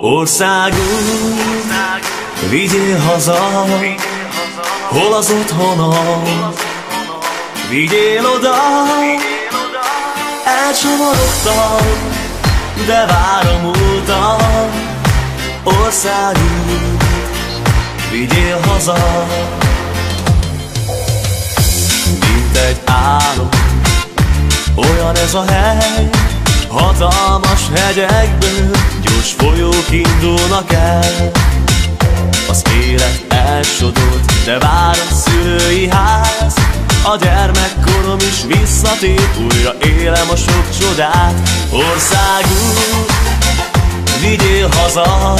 Országút, vigyél haza, hol az otthonom, vigyél oda, elcsavarodtam, de várom utam, országút, vigyél haza. Mint egy álom, olyan ez a hely, hatalmas hegyekből gyors folyók indulnak el. Az élet elsodort, de vár a szülői ház, a gyermekkorom is visszatér, újra élem a sok csodát. Országút, vigyél haza,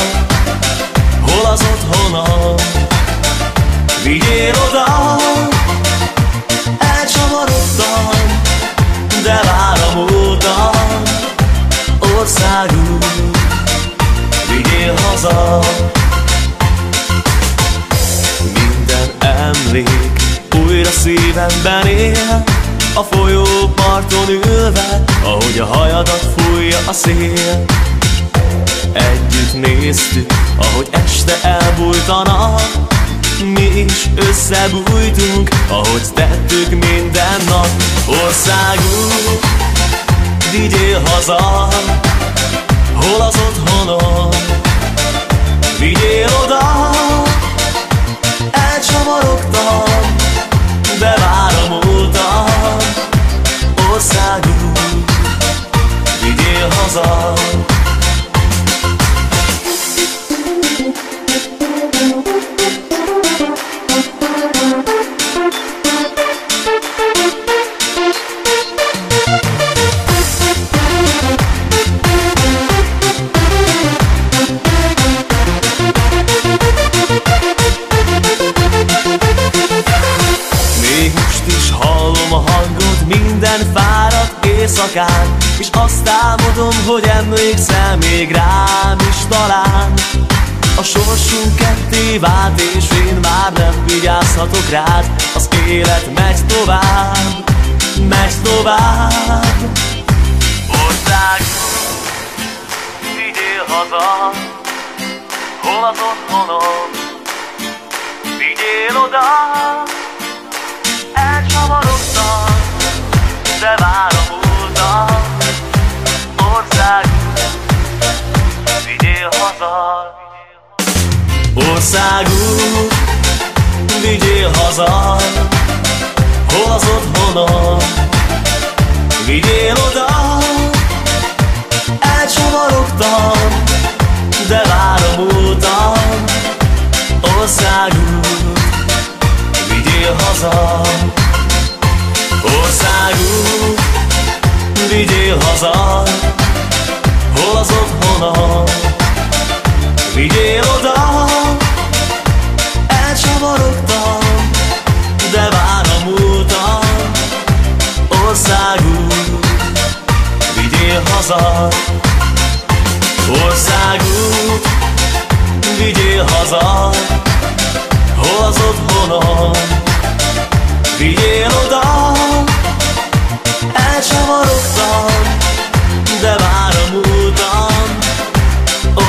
hol az otthonom Vigyél oda, elcsavarodtam, de várom óta haza Minden emlék újra szívemben él A folyó parton ülve, ahogy a hajadat fújja a szél. Együtt néztük, ahogy este elbújt a nap Mi is összebújtunk, ahogy tettük minden nap Országunk, vigyél haza, hol az éjszakán És azt álmodom, hogy emlékszel még rám is talán. A sorsunk ketté vált, és én már nem vigyázhatok rád. Az élet megy tovább, megy tovább. Ország, vigyél haza Hol az otthonom? Vigyél oda de várom vigyél haza. Országút, vigyél haza. Hol az otthonom, vigyél oda. Elcsavarogtam, de várom utam Országút, vigyél haza vigyél haza Hol az otthonom Vigyél oda Elcsavarodtam De várom utam Országút Vigyél haza Országút Vigyél haza Hol az otthonom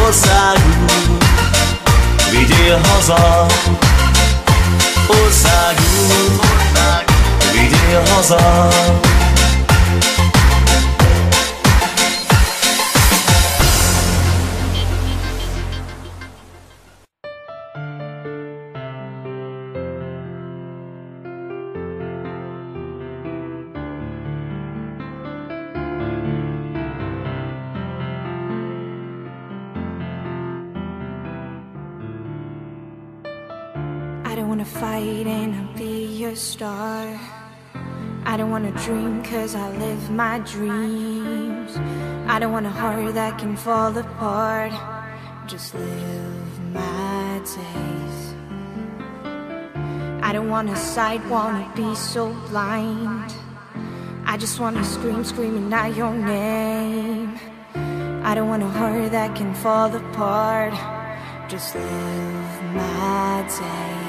Országút Vigyél haza. Országút Vigyél haza star. I don't wanna dream cause I live my dreams. I don't want a heart that can fall apart. Just live my days. I don't wanna sight, wanna be so blind. I just wanna scream, screaming out your name. I don't want a heart that can fall apart. Just live my days.